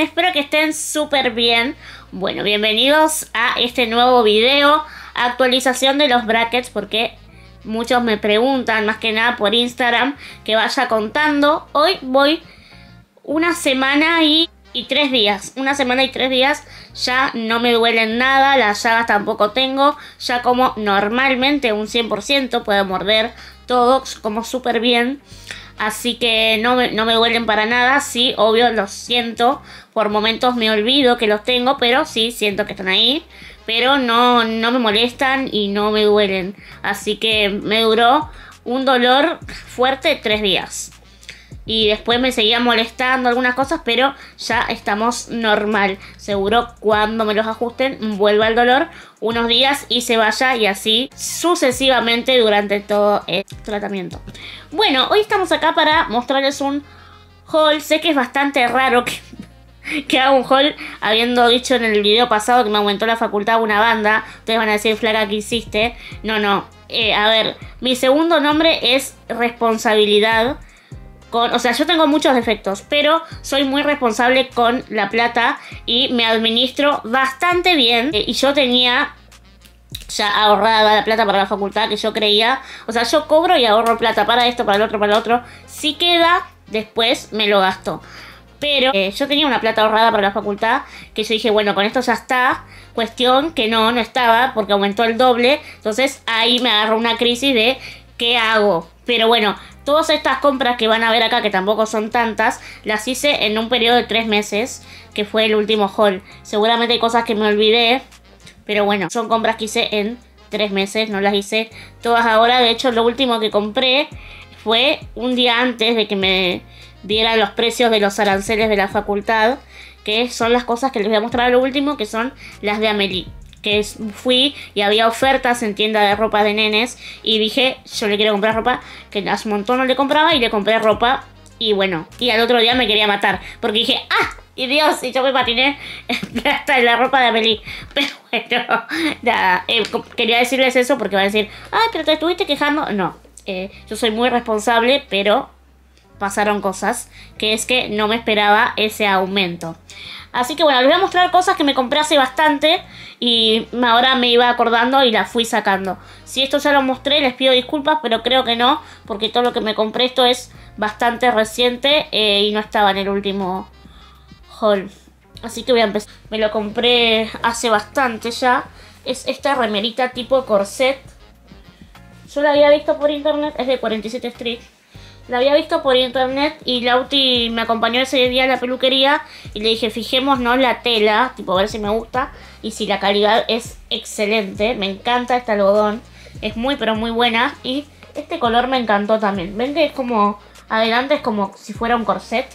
Espero que estén súper bien. Bueno, bienvenidos a este nuevo video, actualización de los brackets, porque muchos me preguntan, más que nada por Instagram, que vaya contando. Hoy voy una semana y, y tres días. Una semana y tres días ya no me duelen nada, las llagas tampoco tengo. Ya como normalmente un 100%, puedo morder todo, como súper bien. Así que no me, no me duelen para nada. Sí, obvio, los siento. Por momentos me olvido que los tengo, pero sí, siento que están ahí. Pero no, no me molestan y no me duelen. Así que me duró un dolor fuerte tres días y después me seguía molestando algunas cosas, pero ya estamos normal. Seguro cuando me los ajusten vuelva el dolor unos días y se vaya y así sucesivamente durante todo el tratamiento. Bueno, hoy estamos acá para mostrarles un haul. Sé que es bastante raro que, que haga un haul habiendo dicho en el video pasado que me aumentó la facultad una banda. Ustedes van a decir, flaca, ¿qué hiciste? No, no. Eh, a ver, mi segundo nombre es responsabilidad o sea, yo tengo muchos defectos, pero soy muy responsable con la plata y me administro bastante bien. Eh, y yo tenía ya ahorrada la plata para la facultad que yo creía. O sea, yo cobro y ahorro plata para esto, para el otro, para el otro. Si queda, después me lo gasto. Pero eh, yo tenía una plata ahorrada para la facultad que yo dije, bueno, con esto ya está. Cuestión que no, no estaba porque aumentó el doble. Entonces ahí me agarró una crisis de qué hago. Pero bueno, todas estas compras que van a ver acá, que tampoco son tantas, las hice en un periodo de tres meses, que fue el último haul. Seguramente hay cosas que me olvidé, pero bueno, son compras que hice en tres meses, no las hice todas ahora. De hecho, lo último que compré fue un día antes de que me dieran los precios de los aranceles de la facultad, que son las cosas que les voy a mostrar lo último, que son las de Amelie que fui y había ofertas en tienda de ropa de nenes y dije, yo le quiero comprar ropa, que hace un montón no le compraba y le compré ropa y bueno, y al otro día me quería matar porque dije, ah, y Dios, y yo me patiné hasta en la ropa de Amelie. Pero bueno, nada, eh, quería decirles eso porque van a decir, ay, pero te estuviste quejando. No, eh, yo soy muy responsable, pero pasaron cosas, que es que no me esperaba ese aumento. Así que bueno, les voy a mostrar cosas que me compré hace bastante y ahora me iba acordando y las fui sacando. Si esto ya lo mostré, les pido disculpas, pero creo que no, porque todo lo que me compré esto es bastante reciente eh, y no estaba en el último haul. Así que voy a empezar. Me lo compré hace bastante ya. Es esta remerita tipo corset. Yo la había visto por internet, es de 47 Street. La había visto por internet y Lauti me acompañó ese día a la peluquería y le dije, fijémonos la tela, tipo a ver si me gusta y si la calidad es excelente. Me encanta este algodón, es muy pero muy buena y este color me encantó también. Ven que es como, adelante es como si fuera un corset,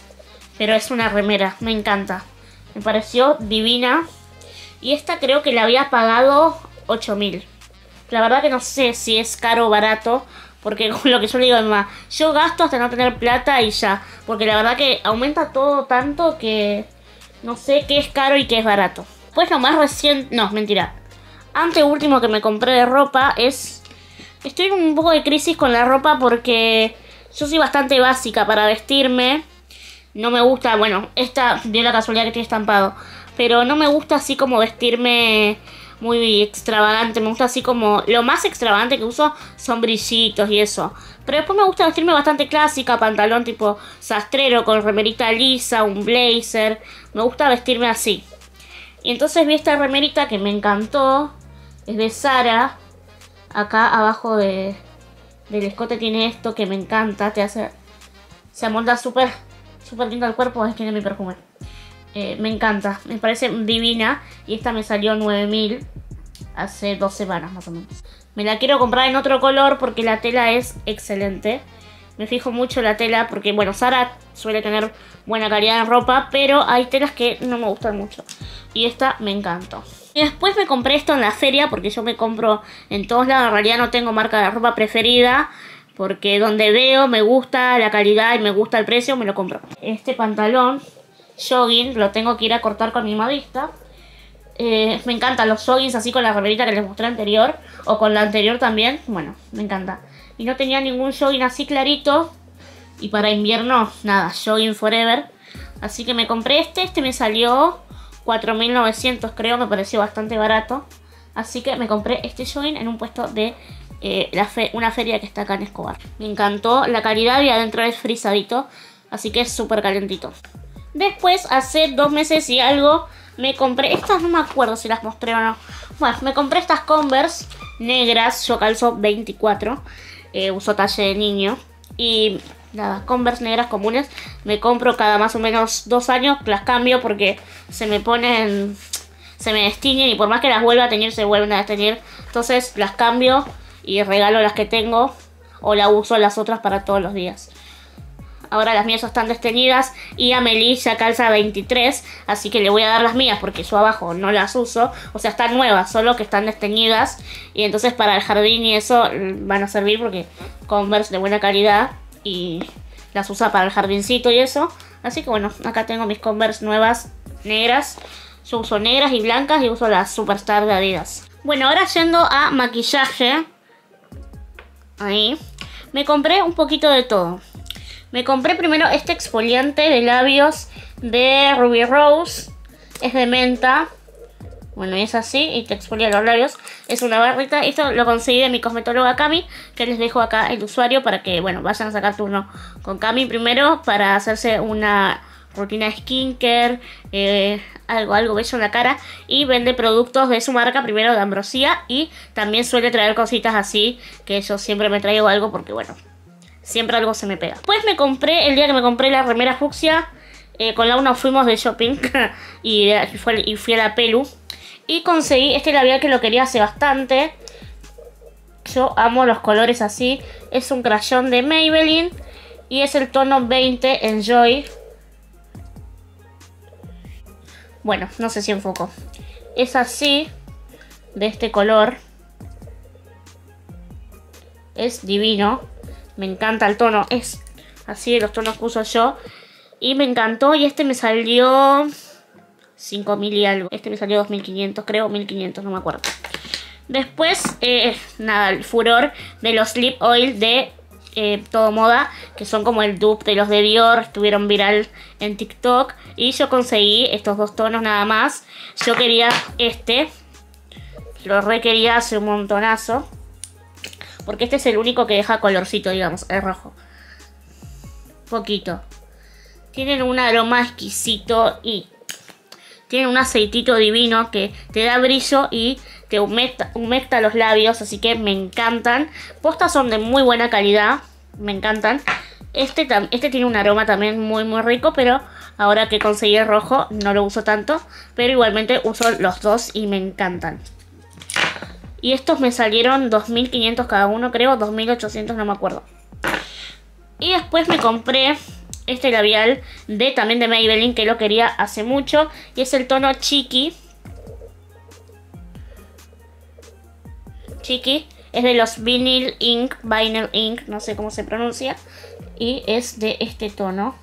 pero es una remera, me encanta. Me pareció divina y esta creo que la había pagado 8000. La verdad que no sé si es caro o barato porque lo que yo le digo a mi mamá, yo gasto hasta no tener plata y ya. Porque la verdad que aumenta todo tanto que no sé qué es caro y qué es barato. Pues lo más reciente, no, mentira. Antes último que me compré de ropa es... Estoy en un poco de crisis con la ropa porque yo soy bastante básica para vestirme. No me gusta, bueno, esta dio la casualidad que estoy estampado. Pero no me gusta así como vestirme muy extravagante. Me gusta así como... Lo más extravagante que uso son brillitos y eso. Pero después me gusta vestirme bastante clásica. Pantalón tipo sastrero con remerita lisa, un blazer. Me gusta vestirme así. Y entonces vi esta remerita que me encantó. Es de Sara. Acá abajo de, del escote tiene esto que me encanta. Te hace... Se amolda súper... Súper lindo el cuerpo. Es tiene mi perfume. Eh, me encanta, me parece divina. Y esta me salió 9000 hace dos semanas más o menos. Me la quiero comprar en otro color porque la tela es excelente. Me fijo mucho la tela porque, bueno, Sara suele tener buena calidad en ropa, pero hay telas que no me gustan mucho. Y esta me encantó. Y después me compré esto en la feria porque yo me compro en todos lados. En realidad no tengo marca de ropa preferida porque donde veo me gusta la calidad y me gusta el precio, me lo compro. Este pantalón jogging, lo tengo que ir a cortar con mi modista. Eh, me encantan los joggings así con la remerita que les mostré anterior. O con la anterior también. Bueno, me encanta. Y no tenía ningún jogging así clarito. Y para invierno, nada, jogging forever. Así que me compré este. Este me salió 4.900 creo. Me pareció bastante barato. Así que me compré este join en un puesto de eh, la una feria que está acá en Escobar. Me encantó la calidad y adentro es frisadito. Así que es súper calentito. Después, hace dos meses y algo, me compré... Estas no me acuerdo si las mostré o no. Bueno, me compré estas Converse negras. Yo calzo 24. Eh, uso talle de niño. Y nada, Converse negras comunes. Me compro cada más o menos dos años. Las cambio porque se me ponen... Se me destiñen y por más que las vuelva a tener, se vuelven a desteñir. Entonces las cambio y regalo las que tengo. O la uso las otras para todos los días. Ahora las mías están desteñidas y Amelie ya calza 23, así que le voy a dar las mías porque yo abajo no las uso. O sea, están nuevas, solo que están desteñidas. Y entonces para el jardín y eso mm, van a servir porque Converse de buena calidad y las usa para el jardincito y eso. Así que bueno, acá tengo mis Converse nuevas negras. Yo uso negras y blancas y uso las Superstar de Adidas. Bueno, ahora yendo a maquillaje. Ahí. Me compré un poquito de todo. Me compré primero este exfoliante de labios de Ruby Rose. Es de menta. Bueno, es así y te exfolia los labios. Es una barrita. Esto lo conseguí de mi cosmetóloga Cami, que les dejo acá el usuario para que, bueno, vayan a sacar turno con Cami primero para hacerse una rutina skincare, eh, algo, algo bello en la cara. Y vende productos de su marca, primero de Ambrosía. Y también suele traer cositas así, que yo siempre me traigo algo porque, bueno, siempre algo se me pega. Después me compré, el día que me compré la remera fucsia, eh, con la una fuimos de shopping y, y fui a la Pelu. Y conseguí este labial que lo quería hace bastante. Yo amo los colores así. Es un crayón de Maybelline. Y es el tono 20 Enjoy. Bueno, no sé si enfoco. Es así. De este color. Es divino. Me encanta el tono. Es así de los tonos que uso yo. Y me encantó. Y este me salió 5.000 y algo. Este me salió 2.500, creo. 1.500, no me acuerdo. Después, eh, nada, el furor de los lip oil de eh, Todo Moda. Que son como el dupe de los de Dior. Estuvieron viral en TikTok. Y yo conseguí estos dos tonos nada más. Yo quería este. Lo requería hace un montonazo. Porque este es el único que deja colorcito, digamos, el rojo. Poquito. Tienen un aroma exquisito y tienen un aceitito divino que te da brillo y te humecta, humecta los labios, así que me encantan. Postas son de muy buena calidad, me encantan. Este, este tiene un aroma también muy muy rico, pero ahora que conseguí el rojo no lo uso tanto. Pero igualmente uso los dos y me encantan. Y estos me salieron 2.500 cada uno, creo, 2.800, no me acuerdo. Y después me compré este labial de también de Maybelline, que lo quería hace mucho. Y es el tono Chiqui. Chiqui. Es de los Vinyl Ink, Vinyl Ink, no sé cómo se pronuncia. Y es de este tono.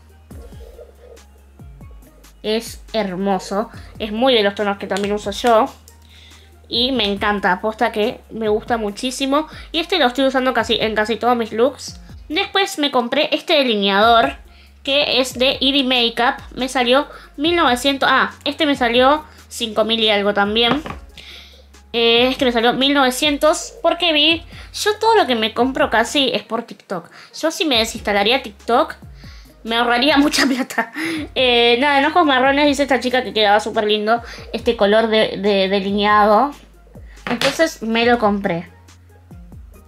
Es hermoso. Es muy de los tonos que también uso yo y me encanta, aposta que me gusta muchísimo y este lo estoy usando casi en casi todos mis looks. Después me compré este delineador que es de Edie Makeup, me salió 1900, ah, este me salió 5000 y algo también. Eh, este me salió 1900 porque vi, yo todo lo que me compro casi es por TikTok. Yo si me desinstalaría TikTok me ahorraría mucha plata. Eh, nada, en ojos marrones dice esta chica que quedaba súper lindo este color de, delineado. Entonces me lo compré.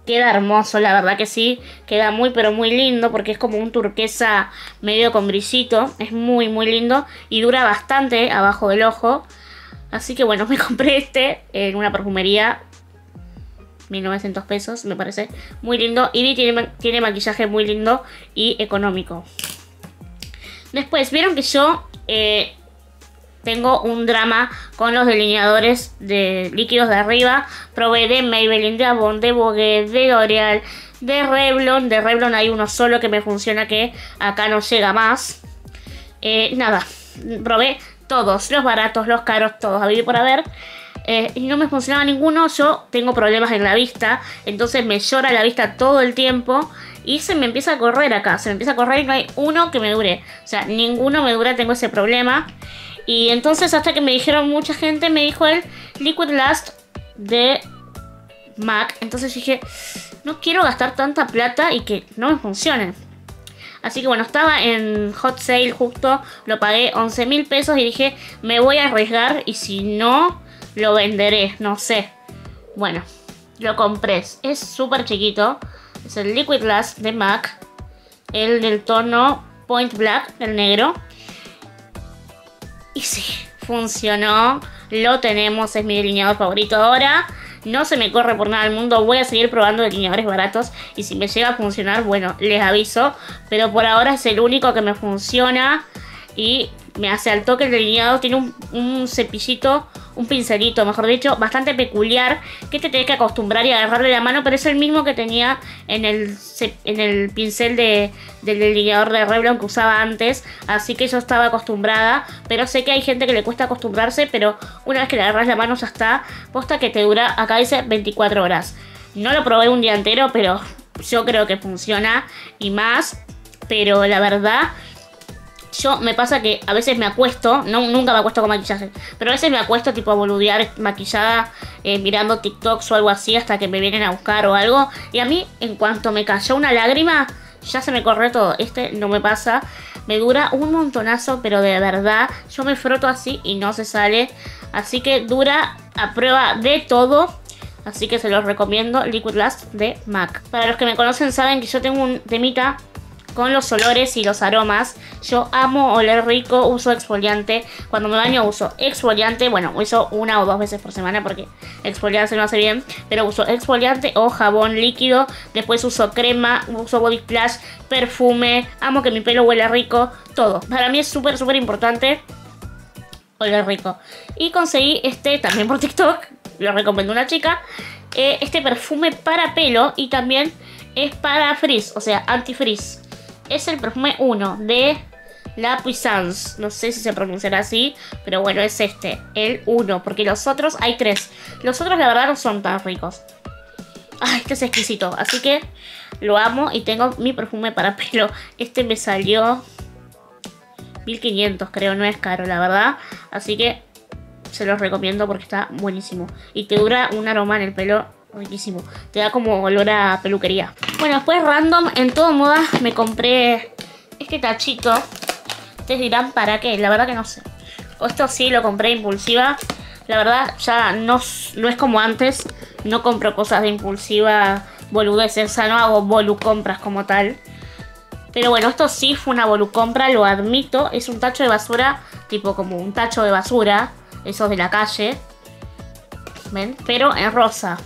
Queda hermoso, la verdad que sí. Queda muy pero muy lindo porque es como un turquesa medio con brillito. Es muy muy lindo y dura bastante abajo del ojo. Así que bueno, me compré este en una perfumería 1900 pesos, me parece muy lindo. Y tiene, tiene maquillaje muy lindo y económico. Después, vieron que yo eh, tengo un drama con los delineadores de líquidos de arriba. Probé de Maybelline, de Avon, de Vogue, de L'Oreal, de Revlon. De Revlon hay uno solo que me funciona que acá no llega más. Eh, nada, probé todos, los baratos, los caros, todos, a vivir por haber. eh, y no me funcionaba ninguno. Yo tengo problemas en la vista, entonces me llora la vista todo el tiempo y se me empieza a correr acá, se me empieza a correr y no hay uno que me dure. O sea, ninguno me dura, tengo ese problema. Y entonces hasta que me dijeron mucha gente, me dijo el Liquid Last de Mac. Entonces dije, no quiero gastar tanta plata y que no me funcione. Así que bueno, estaba en hot sale justo, lo pagué 11 mil pesos y dije, me voy a arriesgar y si no, lo venderé, no sé. Bueno, lo compré, es súper chiquito, es el Liquid Glass de MAC, el del tono Point Black, el negro. Y sí, funcionó, lo tenemos, es mi delineador favorito ahora. No se me corre por nada del mundo. Voy a seguir probando delineadores baratos. Y si me llega a funcionar, bueno, les aviso. Pero por ahora es el único que me funciona. Y me hace al toque el delineado. Tiene un, cepillito, un pincelito, mejor dicho, bastante peculiar. Que te tienes que acostumbrar y agarrarle la mano. Pero es el mismo que tenía en el, en el pincel de, del delineador de Revlon que usaba antes. Así que yo estaba acostumbrada. Pero sé que hay gente que le cuesta acostumbrarse. Pero una vez que le agarras la mano ya está. Posta que te dura, acá dice 24 horas. No lo probé un día entero, pero yo creo que funciona y más. Pero la verdad yo me pasa que a veces me acuesto, no, nunca me acuesto con maquillaje, pero a veces me acuesto tipo a boludear maquillada eh, mirando TikToks o algo así hasta que me vienen a buscar o algo. Y a mí, en cuanto me cayó una lágrima, ya se me corre todo. Este no me pasa. Me dura un montonazo, pero de verdad, yo me froto así y no se sale. Así que dura a prueba de todo. Así que se los recomiendo, Liquid Last de MAC. Para los que me conocen saben que yo tengo un temita con los olores y los aromas. Yo amo oler rico, uso exfoliante. Cuando me baño uso exfoliante. Bueno, uso una o dos veces por semana porque exfoliante se me hace bien. Pero uso exfoliante o jabón líquido. Después uso crema, uso body splash, perfume. Amo que mi pelo huela rico. Todo. Para mí es súper, súper importante oler rico. Y conseguí este también por TikTok. Lo recomendó una chica. Eh, este perfume para pelo y también es para frizz, o sea, anti-frizz es el perfume 1 de La Puissance. No sé si se pronunciará así, pero bueno, es este, el 1, porque los otros hay 3. Los otros la verdad no son tan ricos. Ay, este es exquisito, así que lo amo y tengo mi perfume para pelo. Este me salió 1500, creo, no es caro, la verdad. Así que se los recomiendo porque está buenísimo. Y te dura un aroma en el pelo riquísimo. Te da como olor a peluquería. Bueno, después random, en todo moda, me compré este tachito. Ustedes dirán, ¿para qué? La verdad que no sé. Esto sí lo compré impulsiva. La verdad ya no, es como antes. No compro cosas de impulsiva boludeces. O no hago bolu compras como tal. Pero bueno, esto sí fue una compra, lo admito. Es un tacho de basura, tipo como un tacho de basura. Esos de la calle. ¿Ven? Pero en rosa.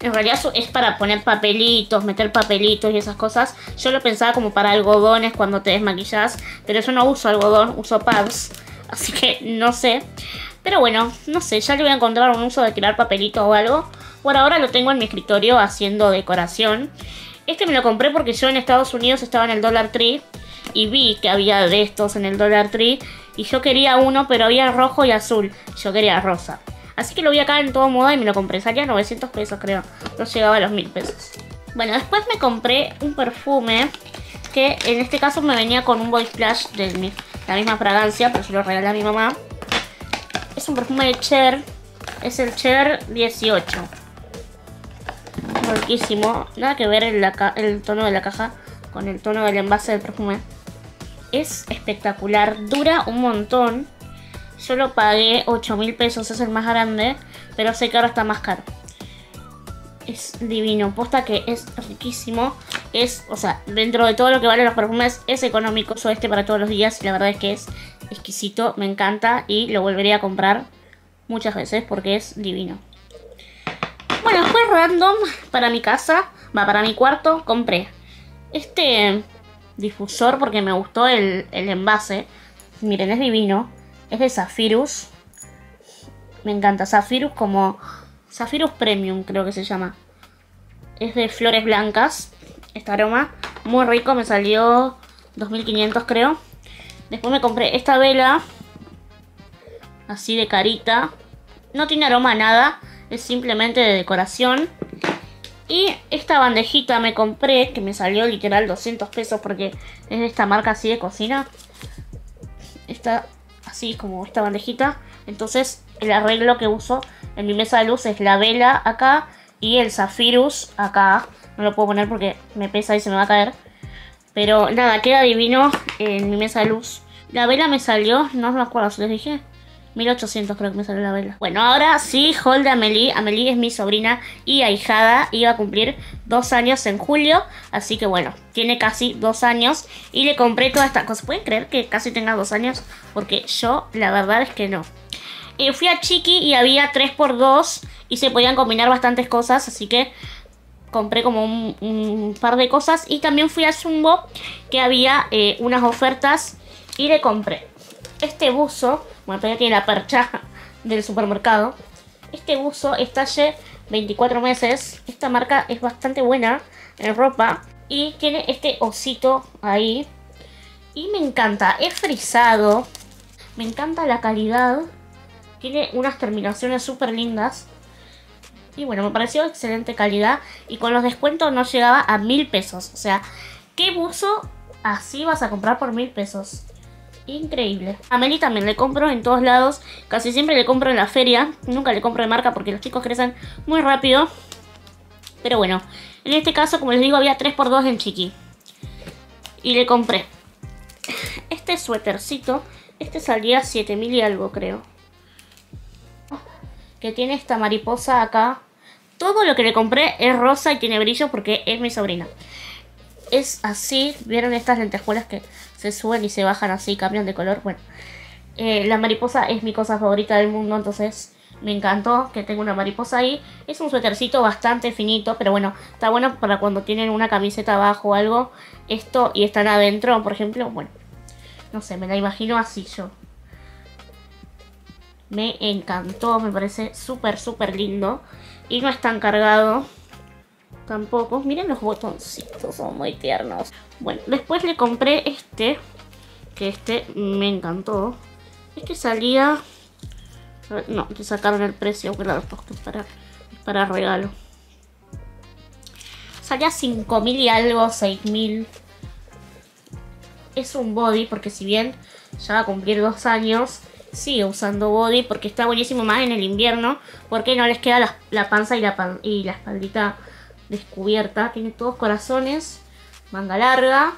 En realidad es para poner papelitos, meter papelitos y esas cosas. Yo lo pensaba como para algodones cuando te desmaquillas. Pero yo no uso algodón, uso pads. Así que no sé. Pero bueno, no sé, ya le voy a encontrar un uso de tirar papelitos o algo. Por ahora lo tengo en mi escritorio haciendo decoración. Este me lo compré porque yo en Estados Unidos estaba en el Dollar Tree. Y vi que había de estos en el Dollar Tree. Y yo quería uno, pero había rojo y azul. Yo quería rosa. Así que lo vi acá en todo moda y me lo compré. Salía 900 pesos, creo. No llegaba a los 1000 pesos. Bueno, después me compré un perfume que en este caso me venía con un body splash de la misma fragancia, pero se lo regalé a mi mamá. Es un perfume de Cher. Es el Cher 18. Riquísimo. Nada que ver el tono de la caja con el tono del envase del perfume. Es espectacular. Dura un montón. Yo lo pagué 8 mil pesos, es el más grande, pero sé que ahora está más caro. Es divino, posta que es riquísimo. Es, o sea, dentro de todo lo que valen los perfumes, es económico. Uso este para todos los días y la verdad es que es exquisito, me encanta y lo volvería a comprar muchas veces porque es divino. Bueno, fue random para mi casa, va para mi cuarto, compré este difusor porque me gustó el, el envase. Miren, es divino. Es de Zafirus. Me encanta. Zafirus como... Zafirus Premium creo que se llama. Es de flores blancas. Este aroma. Muy rico. Me salió 2500 creo. Después me compré esta vela. Así de carita. No tiene aroma a nada, es simplemente de decoración. Y esta bandejita me compré, que me salió literal 200 pesos porque es de esta marca así de cocina. Está así como esta bandejita. Entonces el arreglo que uso en mi mesa de luz es la vela acá y el zafirus acá. No lo puedo poner porque me pesa y se me va a caer. Pero nada, queda divino en mi mesa de luz. La vela me salió, no me acuerdo si les dije. 1800 creo que me salió la vela. Bueno, ahora sí, Hold de Amelie. Amelie es mi sobrina y ahijada. Iba a cumplir dos años en julio. Así que bueno, tiene casi dos años. Y le compré todas estas cosas. ¿Pueden creer que casi tenga dos años? Porque yo, la verdad es que no. Eh, fui a Chiqui y había 3x2 y se podían combinar bastantes cosas. Así que compré como un, par de cosas. Y también fui a Zumbo que había eh, unas ofertas y le compré este buzo todavía tiene la percha del supermercado. Este buzo es talle 24 meses. Esta marca es bastante buena en ropa. Y tiene este osito ahí. Y me encanta. Es frisado. Me encanta la calidad. Tiene unas terminaciones súper lindas. Y bueno, me pareció excelente calidad. Y con los descuentos no llegaba a mil pesos. O sea, ¿qué buzo así vas a comprar por mil pesos? Increíble. A Meli también le compro en todos lados. Casi siempre le compro en la feria. Nunca le compro de marca porque los chicos crecen muy rápido. Pero bueno, en este caso, como les digo, había 3x2 en Chiqui. Y le compré este suétercito. Este salía 7000 y algo, creo. Que tiene esta mariposa acá. Todo lo que le compré es rosa y tiene brillo porque es mi sobrina. Es así, ¿vieron estas lentejuelas que se suben y se bajan así, cambian de color. Bueno, eh, la mariposa es mi cosa favorita del mundo, entonces me encantó que tenga una mariposa ahí. Es un suétercito bastante finito, pero bueno, está bueno para cuando tienen una camiseta abajo o algo. Esto y están adentro, por ejemplo, bueno, no sé, me la imagino así yo. Me encantó, me parece súper, súper lindo. Y no es tan cargado tampoco. Miren los botoncitos, son muy tiernos. Bueno, después le compré este, que este me encantó. Este salía... No, te sacaron el precio, claro, porque es para, para regalo. Salía 5.000 y algo, 6.000. Es un body, porque si bien ya va a cumplir dos años, sigue usando body porque está buenísimo más en el invierno, porque no les queda la, panza y la, y la espaldita descubierta. Tiene todos corazones, manga larga.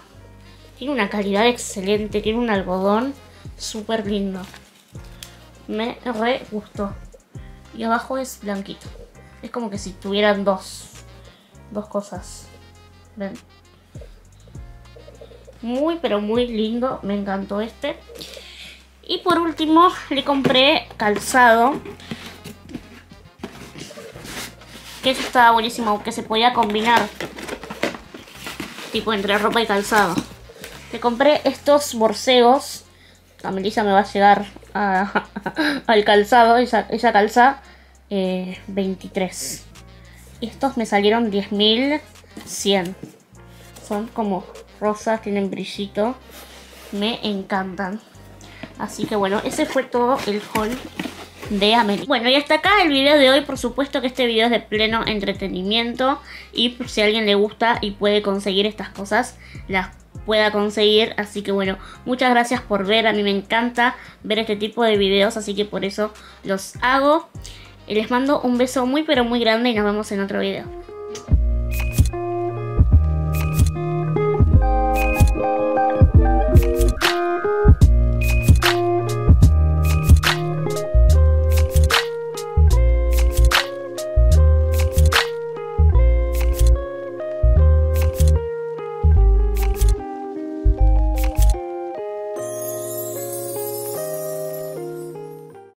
Tiene una calidad excelente, tiene un algodón súper lindo. Me re gustó. Y abajo es blanquito. Es como que si tuvieran dos, dos cosas. ¿Ven? Muy pero muy lindo, me encantó este. Y por último le compré calzado que eso estaba buenísimo, que se podía combinar. Tipo entre ropa y calzado. Le compré estos borseos. A Melissa me va a llegar al calzado, esa calza. 23. Eh, estos me salieron 10.100. Son como rosas, tienen brillito. Me encantan. Así que bueno, ese fue todo el haul de Amelie. Bueno, y hasta acá el video de hoy. Por supuesto que este video es de pleno entretenimiento. Y si a alguien le gusta y puede conseguir estas cosas, las pueda conseguir. Así que bueno, muchas gracias por ver. A mí me encanta ver este tipo de videos. Así que por eso los hago. Les mando un beso muy pero muy grande y nos vemos en otro video.